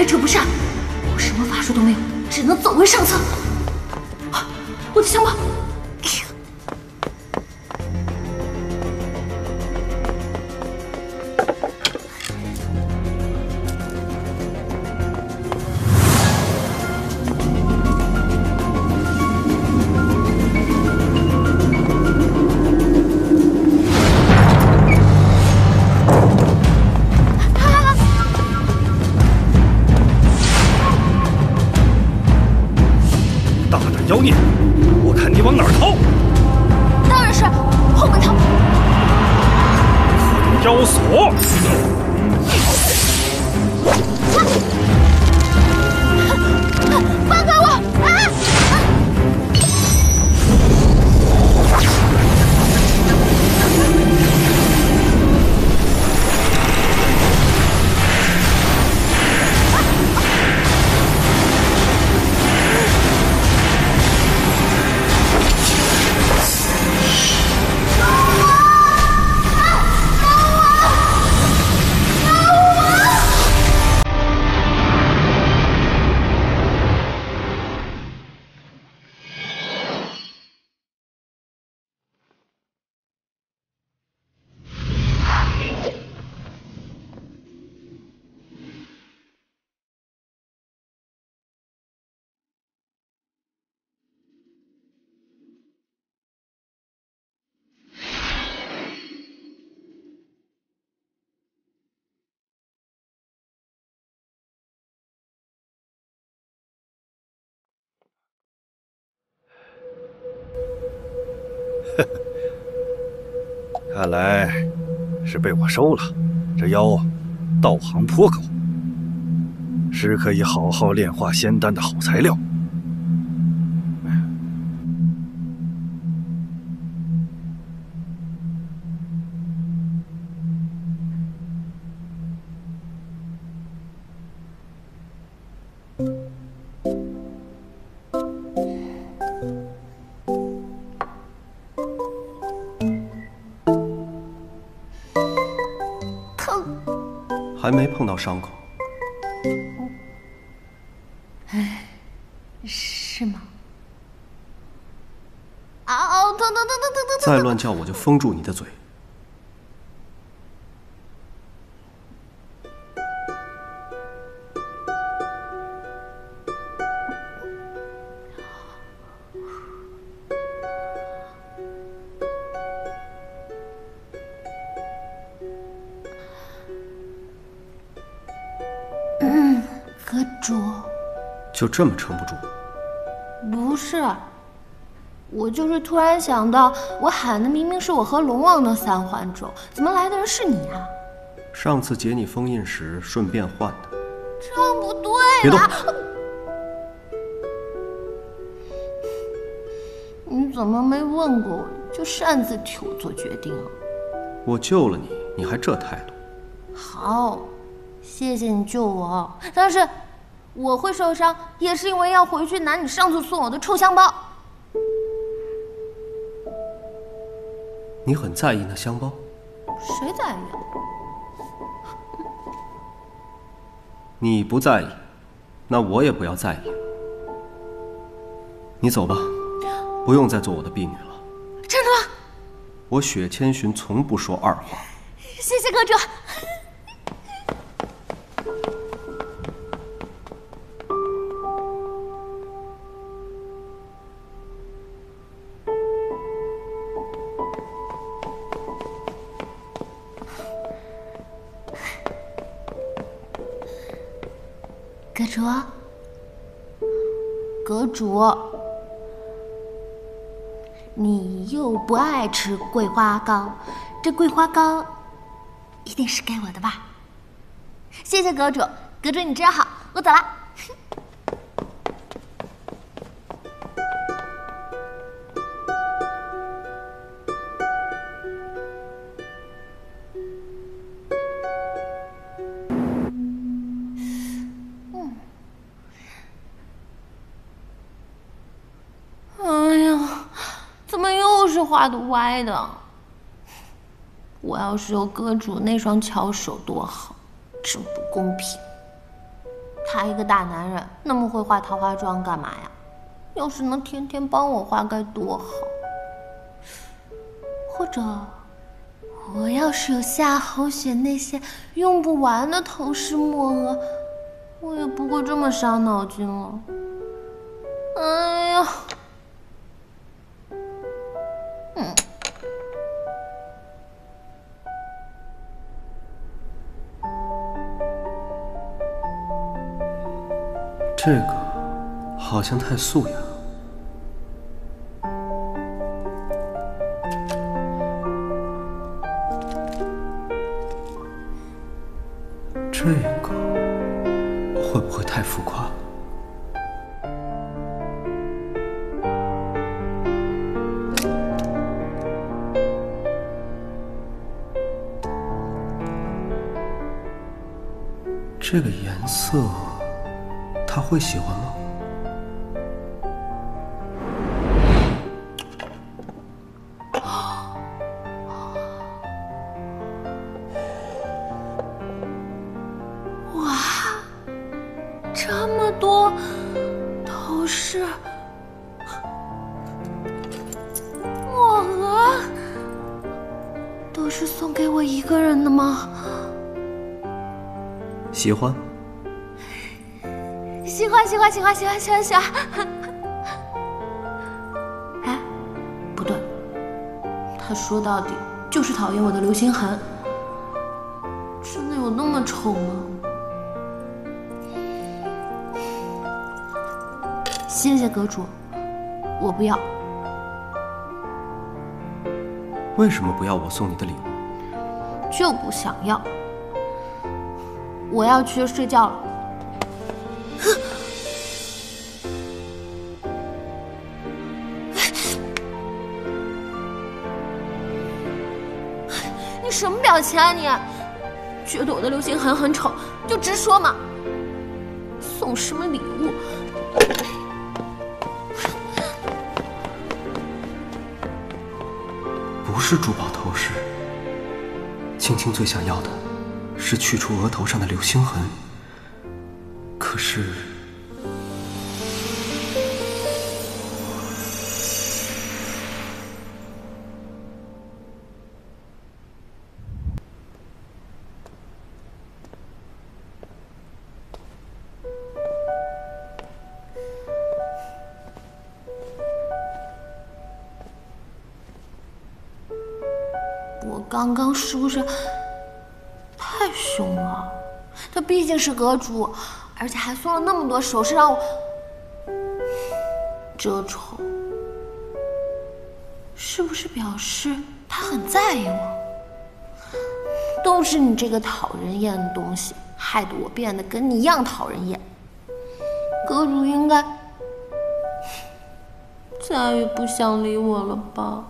来者不善，我什么法术都没有，只能走为上策。啊，我的香包！妖孽，我看你往哪儿逃！当然是后门逃。妖锁！看来是被我收了。这妖道行颇高，是可以好好炼化仙丹的好材料。还没碰到伤口，哎是吗？啊哦疼疼疼疼疼疼！再乱叫我就封住你的嘴。阁主，就这么撑不住？不是，我就是突然想到，我喊的明明是我和龙王的三环咒，怎么来的人是你啊？上次解你封印时顺便换的。这不对别动吧？你怎么没问过我就擅自替我做决定啊？我救了你，你还这态度？好，谢谢你救我，但是我会受伤，也是因为要回去拿你上次送我的臭香包。你很在意那香包？谁在意啊？你不在意，那我也不要在意。你走吧，不用再做我的婢女了。真的吗？我雪千寻从不说二话。谢谢阁主。主，阁主，你又不爱吃桂花糕，这桂花糕一定是给我的吧？谢谢阁主，阁主你真好，我走了。画的歪的？我要是有阁主那双巧手多好，真不公平。他一个大男人，那么会画桃花妆干嘛呀？要是能天天帮我画该多好。或者，我要是有夏侯雪那些用不完的头饰墨额，我也不会这么伤脑筋了。哎呀，嗯，这个好像太素雅。这个会不会太浮夸？这个颜色他会喜欢吗？哇这么多头饰、墨额，都是送给我一个人的吗？喜欢？喜欢，喜欢，喜欢，喜欢，喜欢，喜欢。哎，不对，他说到底就是讨厌我的流星痕。真的有那么丑吗？谢谢阁主，我不要。为什么不要我送你的礼物？就不想要。我要去睡觉了。你什么表情啊你？觉得我的流星痕很丑，就直说嘛。送什么礼物？不是珠宝头饰。青青最想要的是去除额头上的流星痕。可是，我刚刚是不是太凶了？他毕竟是阁主，而且还送了那么多首饰让我遮丑，是不是表示他很在意我？都是你这个讨人厌的东西，害得我变得跟你一样讨人厌。阁主应该再也不想理我了吧？